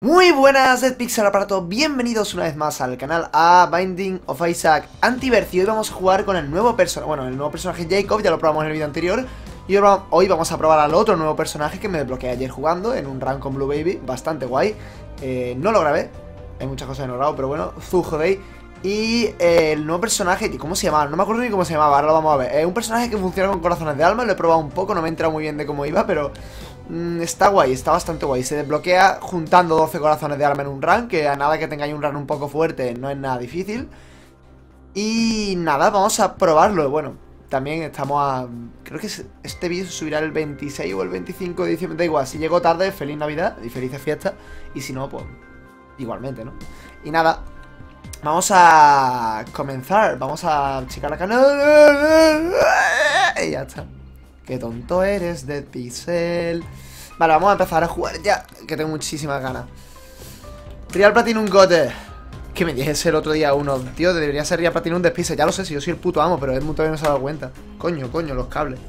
Muy buenas Dead Pixel Aparato, bienvenidos una vez más al canal a Binding of Isaac Antivercio Hoy vamos a jugar con el nuevo personaje, bueno, el nuevo personaje Jacob, ya lo probamos en el vídeo anterior. Y hoy vamos a probar al otro nuevo personaje que me desbloqueé ayer jugando en un run con Blue Baby, bastante guay. Eh, No lo grabé, hay muchas cosas que no grabo, pero bueno, Day Y eh, el nuevo personaje, ¿cómo se llamaba? No me acuerdo ni cómo se llamaba, ahora lo vamos a ver. Es un personaje que funciona con corazones de alma, lo he probado un poco, no me he enterado muy bien de cómo iba, pero... Mm, está guay, está bastante guay. Se desbloquea juntando 12 corazones de arma en un run, que a nada que tengáis un run un poco fuerte no es nada difícil. Y nada, vamos a probarlo. Bueno, también estamos a... Creo que este vídeo subirá el 26 o el 25 de diciembre. Da igual, si llego tarde, feliz Navidad y felices fiestas. Y si no, pues igualmente, ¿no? Y nada, vamos a comenzar. Vamos a checar la canal. Y ya está. Qué tonto eres, Dead Pixel. Vale, vamos a empezar a jugar ya, que tengo muchísimas ganas. Trial Platinum Gote. Que me dijese el otro día uno, tío, debería ser Real Platinum Dead Pixel. Ya lo sé, si yo soy el puto amo, pero Edmund todavía no se ha dado cuenta. Coño, coño, los cables.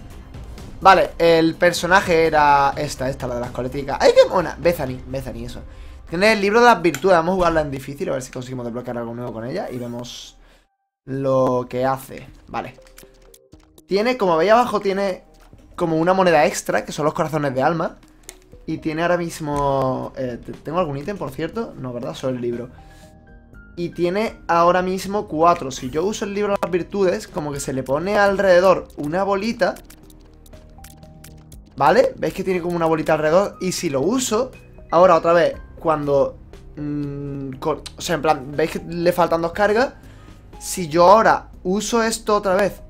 Vale, el personaje era esta, esta, la de las coleticas. ¡Ay, qué mona! Bethany, Bethany, eso. Tiene el libro de las virtudes. Vamos a jugarla en difícil, a ver si conseguimos desbloquear algo nuevo con ella. Y vemos lo que hace. Vale. Tiene, como veis abajo, tiene como una moneda extra, que son los corazones de alma. Y tiene ahora mismo... Eh, ¿Tengo algún ítem, por cierto? No, ¿verdad? Solo el libro. Y tiene ahora mismo cuatro. Si yo uso el libro de las virtudes, como que se le pone alrededor una bolita. ¿Vale? ¿Veis que tiene como una bolita alrededor? Y si lo uso, ahora otra vez, cuando... Mm, o sea, en plan, ¿veis que le faltan dos cargas? Si yo ahora uso esto otra vez,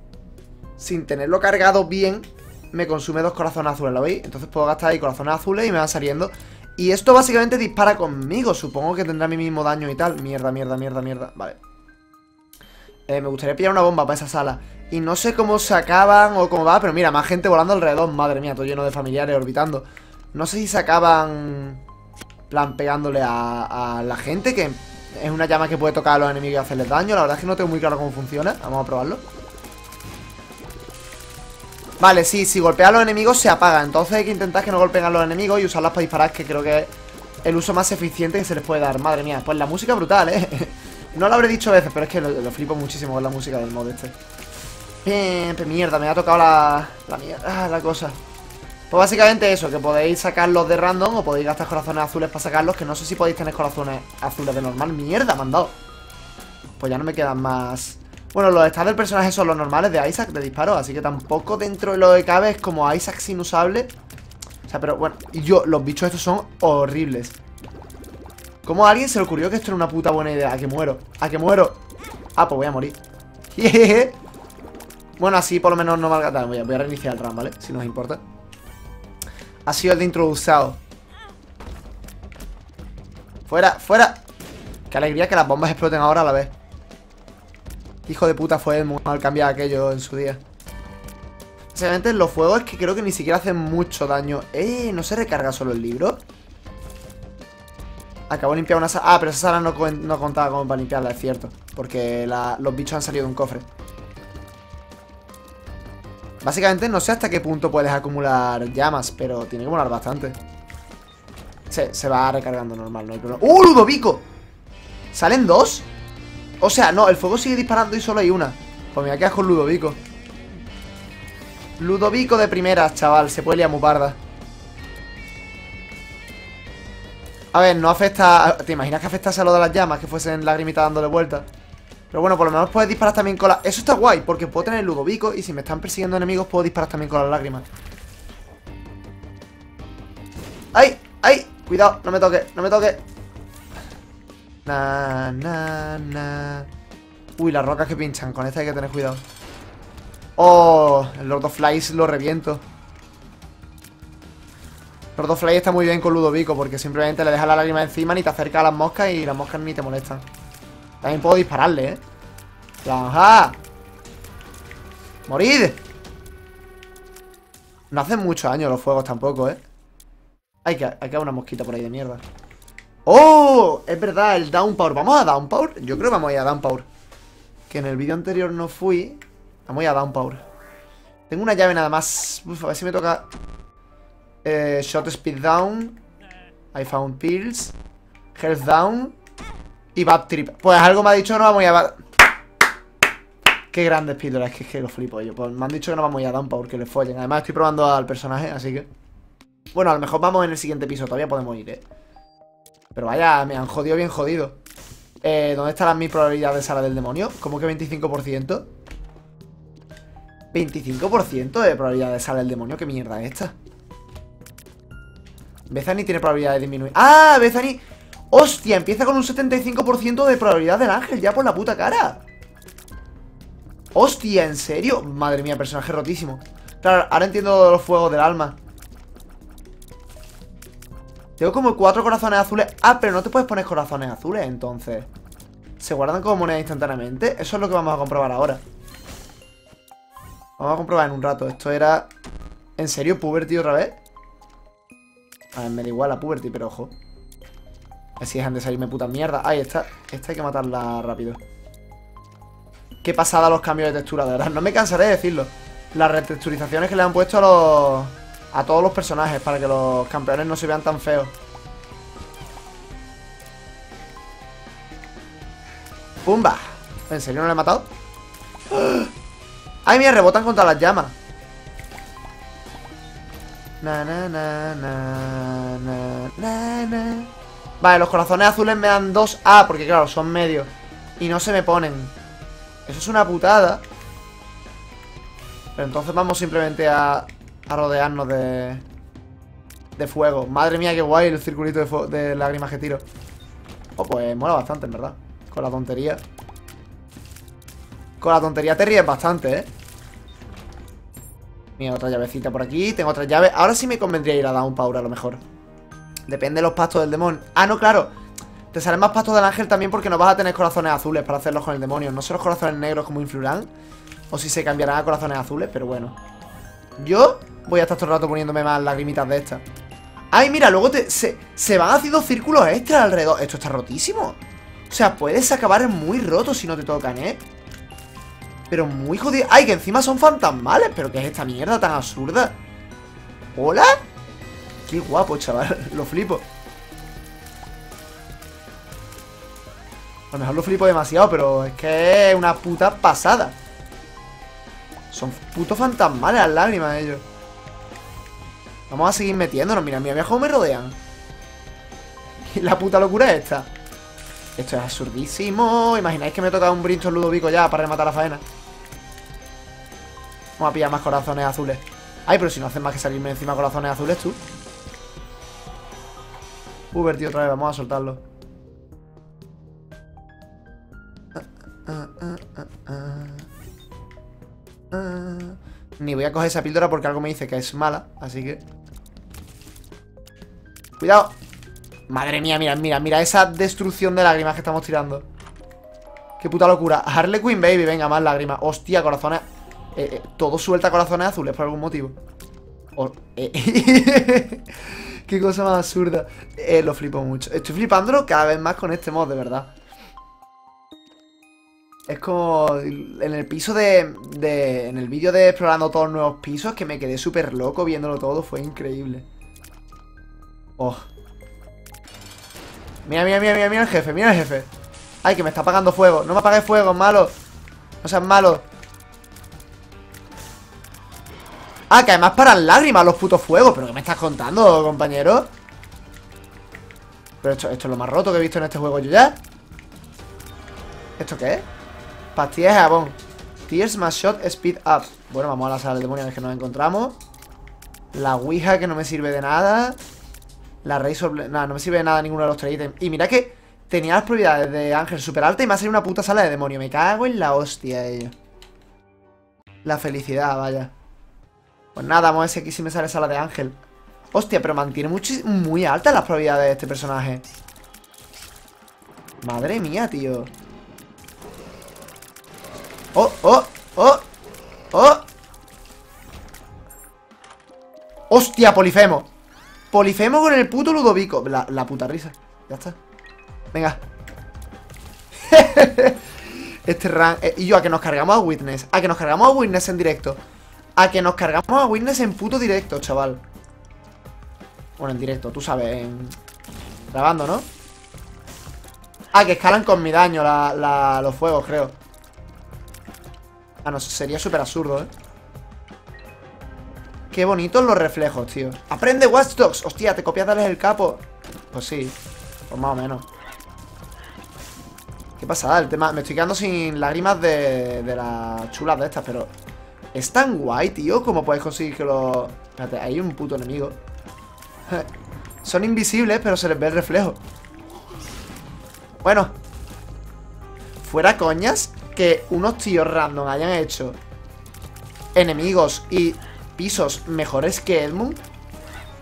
sin tenerlo cargado bien, me consume dos corazones azules, ¿lo veis? Entonces puedo gastar ahí corazones azules y me van saliendo. Y esto básicamente dispara conmigo Supongo que tendrá mi mismo daño y tal. Mierda, mierda, mierda, mierda. Vale. Eh, Me gustaría pillar una bomba para esa sala. Y no sé cómo se acaban o cómo va Pero mira, más gente volando alrededor. Madre mía, todo lleno de familiares orbitando. No sé si se acaban plan, pegándole a, a la gente Que es una llama que puede tocar a los enemigos y hacerles daño. La verdad es que no tengo muy claro cómo funciona. Vamos a probarlo Vale, sí, si golpea a los enemigos se apaga. Entonces hay que intentar que no golpeen a los enemigos Y usarlas para disparar, que creo que es el uso más eficiente que se les puede dar. Madre mía, pues la música brutal, ¿eh? no lo habré dicho veces, pero es que lo, flipo muchísimo con la música del mod este. Bien, pues mierda, me ha tocado la, la mierda, ah, la cosa. Pues básicamente eso, que podéis sacarlos de random O podéis gastar corazones azules para sacarlos Que no sé si podéis tener corazones azules de normal. Mierda, me han dado. Pues ya no me quedan más bueno, los stats del personaje son los normales de Isaac de disparo Así que tampoco dentro de lo que cabe es como Isaac sin usable O sea, pero bueno yo, los bichos estos son horribles. ¿Cómo a alguien se le ocurrió que esto era una puta buena idea? A que muero, a que muero Ah, pues voy a morir. Bueno, así por lo menos no malgatar voy, voy a reiniciar el run, ¿vale? Si nos importa. Ha sido el de introducido Fuera, fuera. Qué alegría que las bombas exploten ahora a la vez Hijo de puta fue muy mal cambiar aquello en su día. Básicamente los fuegos es que creo que ni siquiera hacen mucho daño. ¡Eh! ¿No se recarga solo el libro? Acabo de limpiar una sala. Ah, pero esa sala no, contaba como para limpiarla, es cierto. Porque los bichos han salido de un cofre. Básicamente no sé hasta qué punto puedes acumular llamas, pero tiene que molar bastante. Se, se va recargando normal, no hay problema. ¡Uh, Ludovico! ¿Salen dos? O sea, no, el fuego sigue disparando y solo hay una Pues me quedar con Ludovico Ludovico de primeras, chaval Se puede liar muy parda A ver, no afecta... ¿Te imaginas que afectase a lo de las llamas? Que fuesen lagrimitas dándole vueltas Pero bueno, por lo menos puedes disparar también con la... Eso está guay, porque puedo tener Ludovico Y si me están persiguiendo enemigos puedo disparar también con las lágrimas ¡Ay! ¡Ay! Cuidado, no me toque, no me toque Na, na, na. Uy, las rocas que pinchan. Con esta hay que tener cuidado. Oh, el Lord of Flies lo reviento. Lord of Flies está muy bien con Ludovico porque simplemente le deja la lágrima encima, ni te acerca a las moscas y las moscas ni te molestan. También puedo dispararle, ¿eh? ¡Ajá! ¡Morid! No hacen muchos años los fuegos tampoco, ¿eh? Hay que, hay que una mosquita por ahí de mierda. ¡Oh! Es verdad, el Downpower ¿Vamos a Downpower? Yo creo que vamos a ir a Downpower Que en el vídeo anterior no fui Vamos a ir a Downpower Tengo una llave nada más Uf, a ver si me toca eh, Shot Speed Down I found pills Health down. Y bad trip. Pues algo me ha dicho no vamos a Qué grandes píldoras, es que, es que lo flipo yo. Pues me han dicho que no vamos a ir a Downpour, que le follen. Además estoy probando al personaje, así que... Bueno, a lo mejor vamos en el siguiente piso, todavía podemos ir, ¿eh? Pero vaya, me han jodido bien jodido. Eh, ¿Dónde estarán mis probabilidades de sala del demonio? ¿Cómo que 25%? 25% de probabilidad de sala del demonio, ¿qué mierda es esta? Bethany tiene probabilidad de disminuir ¡Ah! Bethany... ¡Hostia! Empieza con un 75% de probabilidad del ángel Ya por la puta cara ¡Hostia! ¿En serio? Madre mía, personaje rotísimo Claro, ahora entiendo los fuegos del alma Tengo como cuatro corazones azules. Ah, pero no te puedes poner corazones azules entonces. ¿Se guardan como moneda instantáneamente? Eso es lo que vamos a comprobar ahora. Vamos a comprobar en un rato. Esto era... ¿En serio? ¿Puberty otra vez? A ver, me da igual la Puberty, pero ojo. Así dejan de salirme puta mierda. Ahí está. Esta hay que matarla rápido. Qué pasada los cambios de textura, de verdad. No me cansaré de decirlo. Las retexturizaciones que le han puesto a los... A todos los personajes Para que los campeones no se vean tan feos. ¡Pumba! ¿En serio no le he matado? ¡Ay, mira! Rebotan contra las llamas. Na, na, na, na, Vale, los corazones azules me dan 2A Porque claro, son medios. Y no se me ponen. Eso es una putada. Pero entonces vamos simplemente a, a rodearnos de... De fuego. Madre mía, qué guay el circulito de, de lágrimas que tiro. Oh, pues mola bastante, en verdad. Con la tontería. Con la tontería te ríes bastante, ¿eh? Mira, otra llavecita por aquí. Tengo otra llave. Ahora sí me convendría ir a Downpower a lo mejor. Depende de los pastos del demonio. Ah, no, claro. Te salen más pastos del ángel también porque no vas a tener corazones azules para hacerlos con el demonio. No sé los corazones negros como influirán O si se cambiarán a corazones azules, pero bueno Yo voy a estar todo el rato poniéndome más lagrimitas de estas Ay, mira, luego te, se, se van haciendo círculos extra alrededor Esto está rotísimo O sea, puedes acabar muy roto si no te tocan, ¿eh? Pero muy jodido ¡Ay, que encima son fantasmales! ¿Pero qué es esta mierda tan absurda? ¿Hola? Qué guapo, chaval Lo flipo A lo mejor lo flipo demasiado Pero es que es una puta pasada Son putos fantasmales las lágrimas ellos. Vamos a seguir metiéndonos Mira, mira, mira me rodean. La puta locura es esta. Esto es absurdísimo. ¿Imagináis que me toca un Brinton Ludovico ya Para rematar la faena? Vamos a pillar más corazones azules. Ay, pero si no hacen más que salirme encima corazones azules tú. Uber, tío, otra vez, vamos a soltarlo Ni voy a coger esa píldora porque algo me dice que es mala Así que Cuidado Madre mía, mira, mira, mira esa destrucción de lágrimas que estamos tirando Qué puta locura Harley Quinn, baby, venga, más lágrimas Hostia, corazones eh, eh, todo suelta corazones azules por algún motivo. Eh, Qué cosa más absurda. lo flipo mucho. Estoy flipándolo cada vez más con este mod, de verdad. Es como en el piso de... en el vídeo de explorando todos los nuevos pisos que me quedé súper loco viéndolo todo. Fue increíble. Oh. Mira, mira, mira, mira, mira el jefe, mira el jefe. Ay, que me está apagando fuego. No me apagues fuego, malo. No seas malo. Ah, que además paran lágrimas los putos fuegos ¿Pero qué me estás contando, compañero? Pero esto, esto es lo más roto que he visto en este juego yo ya ¿Esto qué es? Pastillas de jabón. Tears más shot speed up. Bueno, vamos a la sala de demonios que nos encontramos. La Ouija que no me sirve de nada. La Razor... Nada, no me sirve de nada ninguno de los tres ítems. Y mira que tenía las probabilidades de Ángel super alta Y me ha salido una puta sala de demonio. Me cago en la hostia ello. La felicidad, vaya. Pues nada, vamos a ver si aquí sí me sale sala de ángel. Hostia, pero mantiene muy altas las probabilidades de este personaje. Madre mía, tío ¡Oh, oh, oh! ¡Oh! ¡Hostia, Polifemo! Polifemo con el puto Ludovico La, la puta risa Ya está Venga Este rank eh, Y yo, a que nos cargamos a Witness A que nos cargamos a Witness en directo a que nos cargamos a Witness en puto directo, chaval Bueno, en directo, tú sabes en... Grabando, ¿no? Ah, que escalan con mi daño los fuegos, creo. Ah, no, sería súper absurdo, ¿eh? Qué bonitos los reflejos, tío. ¡Aprende Watch Dogs! Hostia, ¿te copias el capo? Pues sí, pues más o menos. ¿Qué pasada? El tema... Me estoy quedando sin lágrimas de, de las chulas de estas, pero... Es tan guay, tío, como puedes conseguir que los... Espérate, hay un puto enemigo. Son invisibles, pero se les ve el reflejo. Bueno. Fuera coñas que unos tíos random hayan hecho enemigos y pisos mejores que Edmund.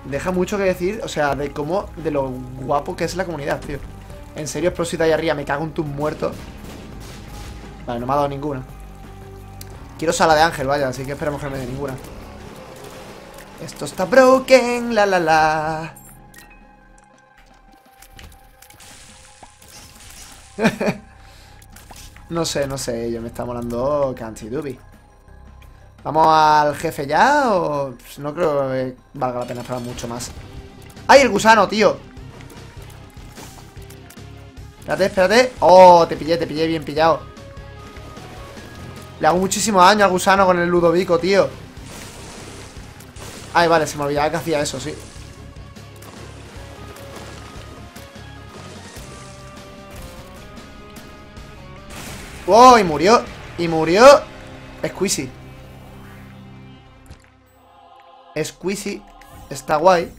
Deja mucho que decir, o sea, de cómo, de lo guapo que es la comunidad, tío. En serio, Explosita ahí arriba, me cago en tus muertos. Vale, no me ha dado ninguna. Quiero sala de ángel, vaya, así que esperemos que no me dé ninguna. Esto está broken, la la la. no sé, no sé, yo me está molando Canty Dubi. ¿Vamos al jefe ya o...? No creo que valga la pena esperar mucho más. ¡Ay, el gusano, tío! Espérate, espérate. ¡Oh, te pillé, te pillé bien pillado! Le hago muchísimo daño al gusano con el Ludovico, tío Ay, vale, se me olvidaba que hacía eso, sí ¡Oh! Y murió Y murió Squeezy Squeezy Está guay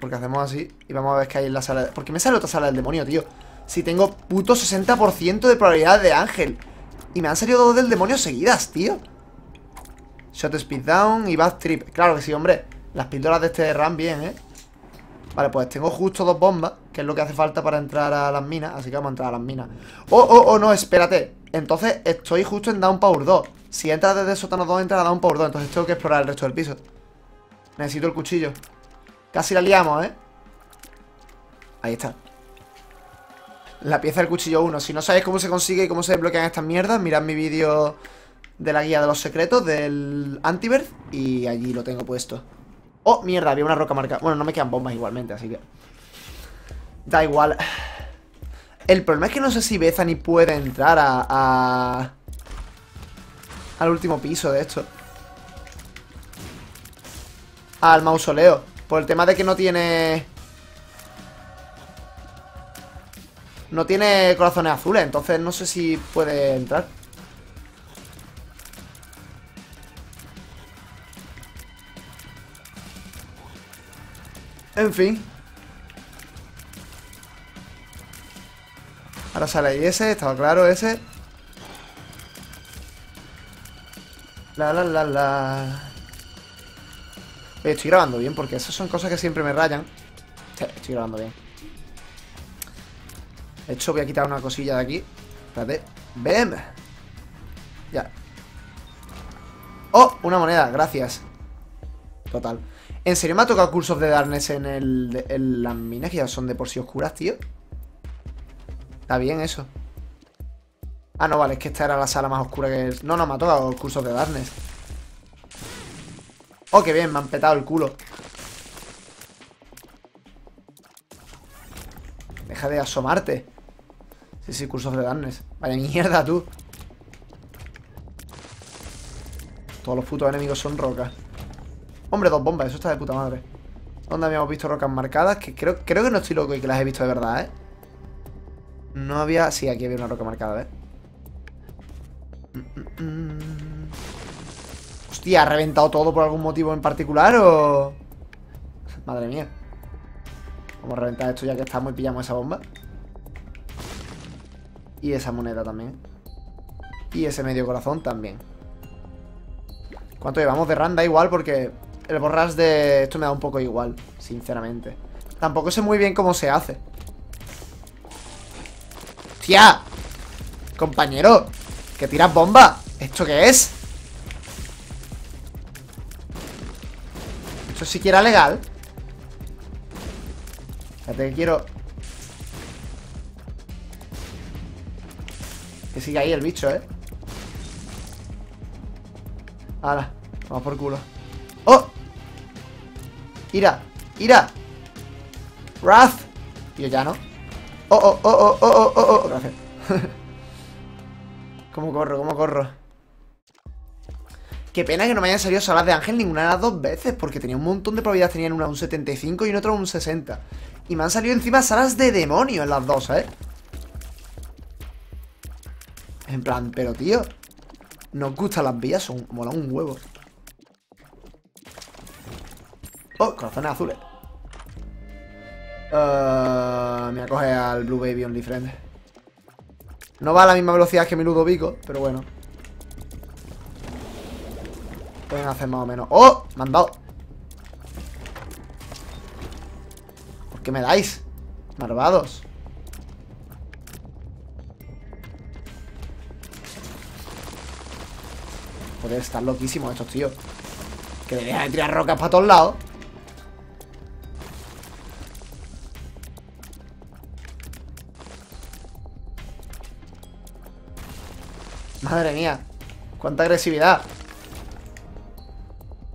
Porque hacemos así Y vamos a ver qué hay en la sala ¿Por qué me sale otra sala del demonio, tío? Si tengo puto 60% de probabilidad de ángel y me han salido dos del demonio seguidas, tío Shot Speed Down y Bad Trip Claro que sí, hombre Las píldoras de este RAM bien, ¿eh? Vale, pues tengo justo dos bombas Que es lo que hace falta para entrar a las minas Así que vamos a entrar a las minas Oh, oh, oh, no, espérate Entonces estoy justo en Down Power 2 Si entras desde sótano 2, entra a Down Power 2 Entonces tengo que explorar el resto del piso Necesito el cuchillo Casi la liamos, ¿eh? Ahí está la pieza del cuchillo 1. Si no sabéis cómo se consigue y cómo se desbloquean estas mierdas, mirad mi vídeo de la guía de los secretos del Antiverse y allí lo tengo puesto. Oh, mierda, había una roca marcada. Bueno, no me quedan bombas igualmente, así que... Da igual. El problema es que no sé si Bethany puede entrar a, a... Al último piso de esto. Al mausoleo. Por el tema de que no tiene... No tiene corazones azules, entonces no sé si puede entrar. En fin. Ahora sale ahí ese, estaba claro ese. La la la la. estoy grabando bien porque esas son cosas que siempre me rayan. estoy grabando bien. De hecho, voy a quitar una cosilla de aquí. Espérate. ¡Bem! Ya. ¡Oh! Una moneda, gracias. Total. ¿En serio me ha tocado Curse of the Darkness en, el, las minas que ya son de por sí oscuras, tío? Está bien eso. Ah, no, vale, es que esta era la sala más oscura que... No, no, me ha tocado Curse of the Darkness. Oh, qué bien, me han petado el culo. Deja de asomarte. Sí, sí, cursos de Darkness. Vaya mierda, tú. Todos los putos enemigos son rocas. Hombre, dos bombas, eso está de puta madre. ¿Dónde habíamos visto rocas marcadas? Que creo, creo que no estoy loco y que las he visto de verdad, ¿eh? No había... Sí, aquí había una roca marcada, ¿eh? Hostia, ¿ha reventado todo por algún motivo en particular o...? Madre mía. Vamos a reventar esto ya que estamos y pillamos esa bomba. Y esa moneda también. Y ese medio corazón también. ¿Cuánto llevamos de randa? igual porque el borras de esto me da un poco igual, sinceramente. Tampoco sé muy bien cómo se hace. ¡Tía! Compañero, que tiras bomba. ¿Esto qué es? ¿Esto siquiera legal? Fíjate que quiero Que sigue ahí el bicho, ¿eh? Ahora, vamos por culo. ¡Ira! ¡Ira! ¡Wrath! Tío, ya no Oh, oh, oh, oh, oh, oh, oh, oh. Gracias. ¿Cómo corro? ¿Cómo corro? Qué pena que no me hayan salido salas de ángel ninguna de las dos veces, porque tenía un montón de probabilidades. Tenían una un 75 y en otra un 60. Y me han salido encima salas de demonio en las dos, ¿eh? En plan, pero tío, nos gustan las vías, son mola un huevo. Oh, corazones azules. Uh, me acoge al Blue Baby Only Friend. No va a la misma velocidad que mi Ludovico, pero bueno. Pueden hacer más o menos. ¡Oh! Me han dado. ¿Por qué me dais? Malvados. Joder, están loquísimos estos tíos. Que le dejan de tirar rocas para todos lados. Madre mía. Cuánta agresividad.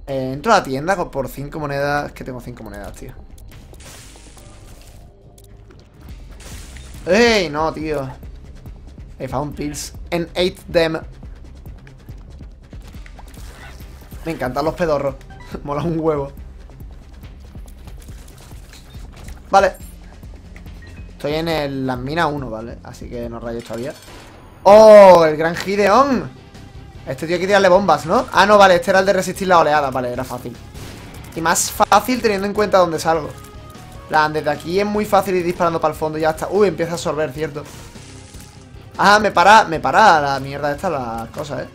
Eh, entro a la tienda por 5 monedas. Que tengo 5 monedas, tío. ¡Ey! No, tío. I found pills and ate them. Me encantan los pedorros. Mola un huevo. Vale. Estoy en el, la mina 1, ¿vale? Así que no rayes todavía. ¡Oh! El gran Gideon. Este tío hay que tirarle bombas, ¿no? Ah, no, vale, este era el de resistir la oleada Vale, era fácil Y más fácil teniendo en cuenta dónde salgo La, desde aquí es muy fácil ir disparando para el fondo y ya está Uy, empieza a absorber, cierto Ah, me para, me para la mierda esta, las cosas, ¿eh?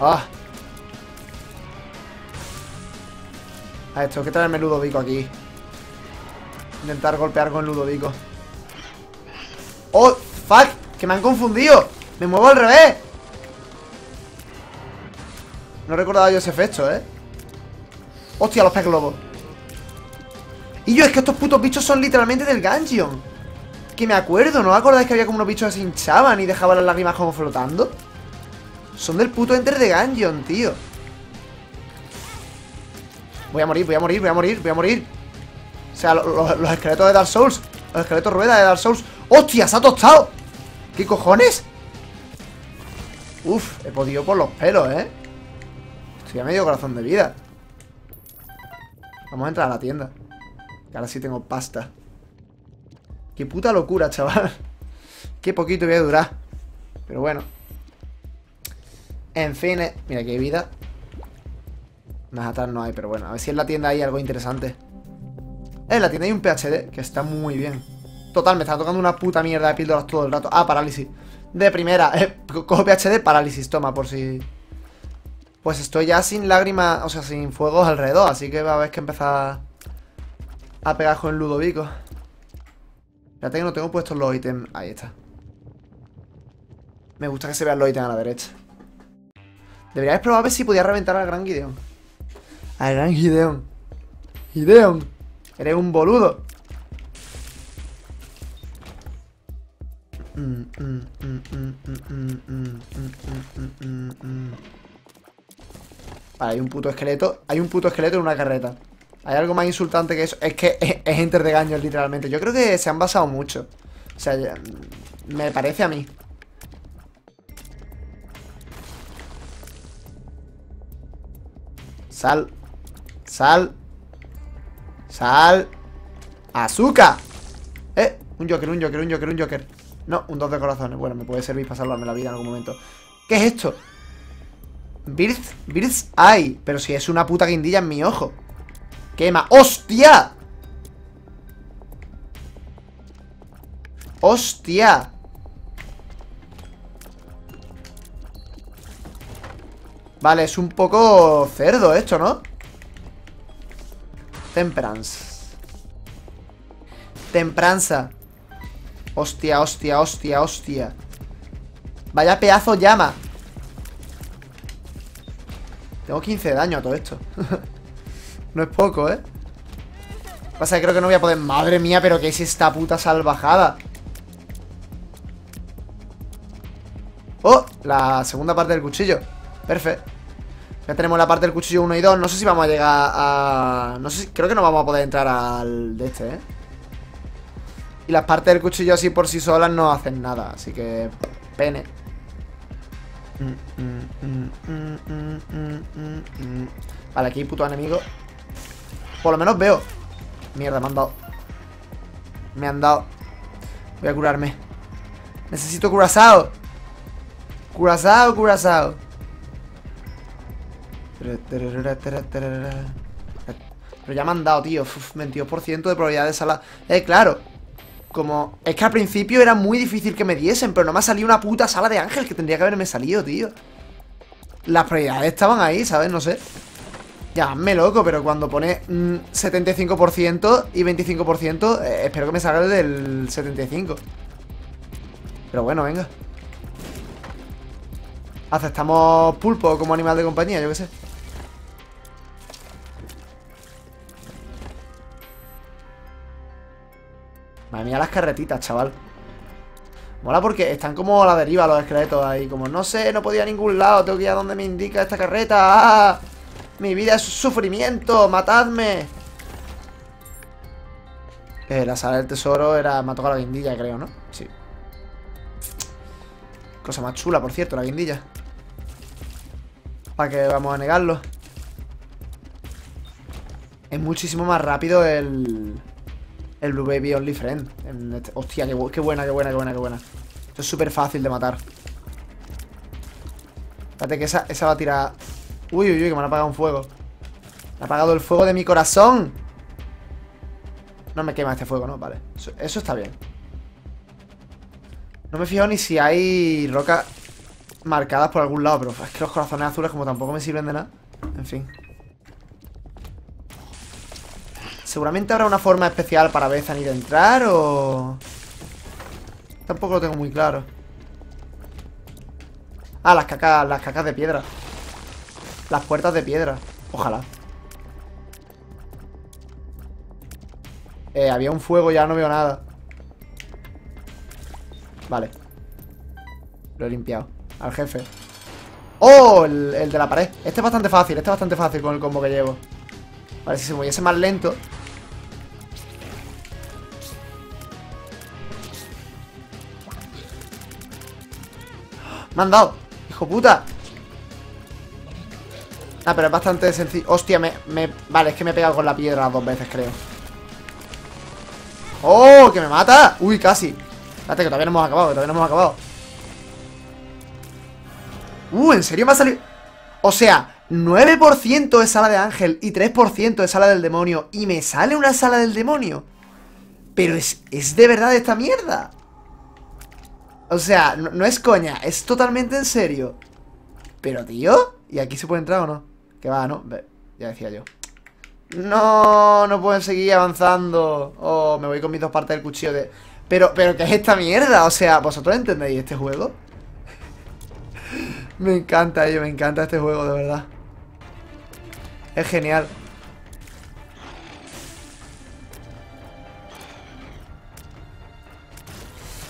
Ah A esto, tengo que traerme Ludovico aquí Intentar golpear con Ludovico ¡Oh! ¡Fuck! ¡Que me han confundido! ¡Me muevo al revés! No he recordado yo ese efecto, ¿eh? ¡Hostia, los pez globos! Y yo, es que estos putos bichos son literalmente del Gungeon Que me acuerdo, ¿no acordáis que había como unos bichos que se hinchaban y dejaban las lágrimas como flotando? Son del puto enter de Gungeon, tío Voy a morir, voy a morir, voy a morir, voy a morir O sea, los esqueletos de Dark Souls Los esqueletos ruedas de Dark Souls ¡Hostia! ¡Se ha tostado! ¿Qué cojones? Uf, he podido por los pelos, ¿eh? Estoy a medio corazón de vida Vamos a entrar a la tienda Que ahora sí tengo pasta Qué puta locura, chaval Qué poquito voy a durar Pero bueno En fin, eh. mira que hay vida Más atrás no hay, pero bueno A ver si en la tienda hay algo interesante En la tienda hay un PHD Que está muy bien Total, me está tocando una puta mierda de píldoras todo el rato. Ah, parálisis. De primera. Eh, cojo PHD, parálisis. Toma, por si... Pues estoy ya sin lágrimas, o sea, sin fuegos alrededor. Así que va a haber que empezar a pegar con Ludovico. Fíjate que no tengo puestos los ítems. Ahí está. Me gusta que se vean los ítems a la derecha. Deberíais probar a ver si podía reventar al gran Gideon. Al gran Gideon. Gideon. Eres un boludo. Vale, hay un puto esqueleto Hay un puto esqueleto en una carreta. Hay algo más insultante que eso. Es que es, Enter de Gaños, literalmente. Yo creo que se han basado mucho. O sea, me parece a mí. Sal Sal Sal. Azúcar. Eh, un Joker, un Joker, un Joker, un Joker no, un 2 de corazones. Bueno, me puede servir para salvarme la vida en algún momento. ¿Qué es esto? Birth, Birth's Eye. Pero si es una puta guindilla en mi ojo. Quema. ¡Hostia! ¡Hostia! Vale, es un poco cerdo esto, ¿no? Temperance Tempranza Hostia, hostia, hostia, hostia. Vaya pedazo llama. Tengo 15 de daño a todo esto. No es poco, ¿eh? Pasa que creo que no voy a poder... Madre mía, pero ¿qué es esta puta salvajada? Oh, la segunda parte del cuchillo. Perfecto. Ya tenemos la parte del cuchillo 1 y 2 No sé si vamos a llegar a... No sé si... Creo que no vamos a poder entrar al de este, ¿eh? Y las partes del cuchillo así por sí solas no hacen nada Así que... Pene. Vale, aquí hay puto enemigo. Por lo menos veo. Mierda, me han dado. Me han dado. Voy a curarme. Necesito curazao. Curazao, curazao. Pero ya me han dado, tío. 22% de probabilidad de sala. Eh, claro como... Es que al principio era muy difícil que me diesen Pero no me una puta sala de ángel Que tendría que haberme salido, tío. Las probabilidades estaban ahí, ¿sabes? No sé. Me loco, pero cuando pone 75% mm, y 25% eh, Espero que me salga el del 75% Pero bueno, venga. Aceptamos pulpo como animal de compañía, yo qué sé Madre mía las carretitas, chaval Mola porque están como a la deriva los esqueletos ahí Como no sé, no podía a ningún lado Tengo que ir a donde me indica esta carreta ¡Ah! Mi vida es sufrimiento, matadme eh, La sala del tesoro era... Ha tocado la guindilla, creo, ¿no? Sí Cosa más chula, por cierto, la guindilla ¿Para qué vamos a negarlo? Es muchísimo más rápido el... El Blue Baby Only Friend. Hostia, qué, buena, qué buena, qué buena, qué buena. Esto es súper fácil de matar. Espérate que esa, esa va a tirar... Uy, uy, uy, que me ha apagado un fuego. Me ha apagado el fuego de mi corazón. No me quema este fuego, ¿no? Vale. Eso, está bien. No me fijo ni si hay rocas marcadas por algún lado, pero es que los corazones azules como tampoco me sirven de nada. En fin. Seguramente habrá una forma especial para Bethany de entrar o... Tampoco lo tengo muy claro. Ah, las cacas, las cacas de piedra. Las puertas de piedra. Ojalá. Eh, había un fuego, ya no veo nada. Vale. Lo he limpiado. Al jefe. ¡Oh! El, el, de la pared. Este es bastante fácil. Este es bastante fácil con el combo que llevo. Vale, si se moviese más lento Me han dado. Hijo puta. Ah, pero es bastante sencillo. Hostia, me, me... Vale, es que me he pegado con la piedra dos veces, creo. ¡Oh! ¡Que me mata! Uy, casi. Espérate, que todavía no hemos acabado, que todavía no hemos acabado. Uh, ¿en serio me ha salido? O sea, 9% de sala de ángel y 3% de sala del demonio. Y me sale una sala del demonio. Pero es, es de verdad esta mierda. O sea, no, es coña, es totalmente en serio. Pero, tío, ¿y aquí se puede entrar o no? Que va, ¿no? Ya decía yo. No, no pueden seguir avanzando. Oh, me voy con mis dos partes del cuchillo de... Pero, pero, ¿qué es esta mierda? O sea, ¿vosotros entendéis este juego? me encanta, yo me encanta este juego, de verdad. Es genial.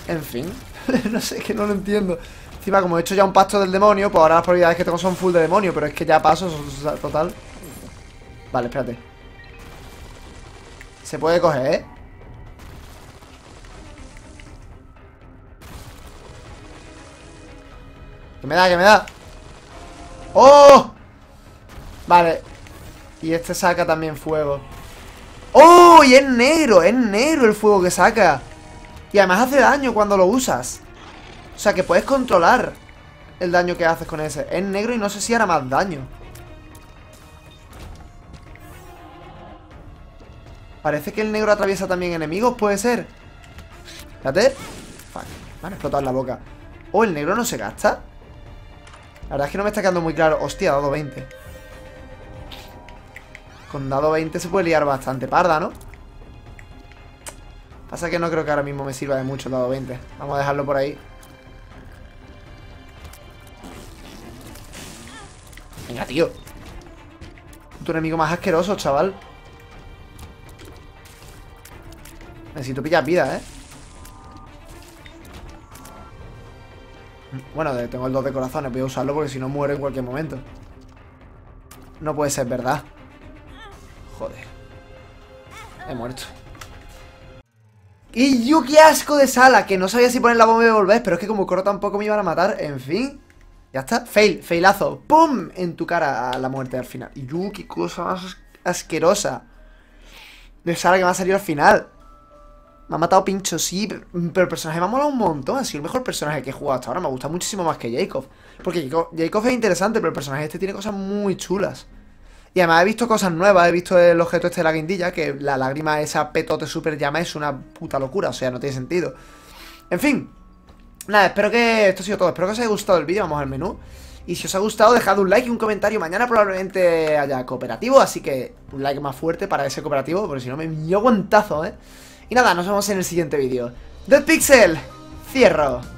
En fin. no sé, que no lo entiendo. Encima, como he hecho ya un pacto del demonio, pues ahora las probabilidades que tengo son full de demonio, pero es que ya paso, total. Vale, espérate. Se puede coger, ¿eh? Que me da, que me da. ¡Oh! Vale. Y este saca también fuego. ¡Oh! Y es negro, es negro el fuego que saca. Y además hace daño cuando lo usas. O sea que puedes controlar el daño que haces con ese. Es negro y no sé si hará más daño. Parece que el negro atraviesa también enemigos, puede ser. Fíjate. Fuck. Me han explotado la boca. Oh, el negro no se gasta. La verdad es que no me está quedando muy claro. Hostia, dado 20. Con dado 20 se puede liar bastante parda, ¿no? Pasa que no creo que ahora mismo me sirva de mucho el dado 20. Vamos a dejarlo por ahí. Venga, tío. Tu enemigo más asqueroso, chaval. Necesito pillar vida, ¿eh? Bueno, tengo el 2 de corazones Voy a usarlo porque si no muero en cualquier momento No puede ser verdad. Joder. He muerto. Y yo qué asco de sala, que no sabía si poner la bomba y volver, pero es que como corro tampoco me iban a matar, en fin. Ya está, fail, failazo, ¡pum! En tu cara a la muerte al final. Y yo, qué cosa más asquerosa. De sala que me ha salido al final. Me ha matado pincho, sí, pero el personaje me ha molado un montón. Ha sido el mejor personaje que he jugado hasta ahora. Me gusta muchísimo más que Jacob. Porque Jacob, es interesante, pero el personaje este tiene cosas muy chulas. Y además he visto cosas nuevas. He visto el objeto este de la guindilla, que la lágrima esa petote super llama es una puta locura. O sea, no tiene sentido. En fin. Nada, espero que esto ha sido todo. Espero que os haya gustado el vídeo. Vamos al menú. Y si os ha gustado, dejad un like y un comentario. Mañana probablemente haya cooperativo, así que un like más fuerte para ese cooperativo, porque si no me dio guantazo, ¿eh? Y nada, nos vemos en el siguiente vídeo. Dead Pixel, cierro.